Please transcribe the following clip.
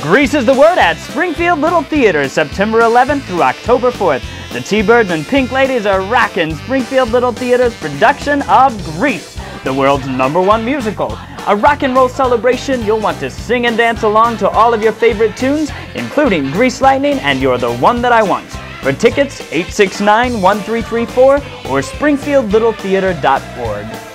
Grease is the word at Springfield Little Theatre, September 11th through October 4th. The T-Birds and Pink Ladies are rocking Springfield Little Theatre's production of Grease, the world's number one musical. A rock and roll celebration you'll want to sing and dance along to all of your favorite tunes, including Grease Lightning and You're the One That I Want. For tickets, 869-1334 or springfieldlittletheatre.org.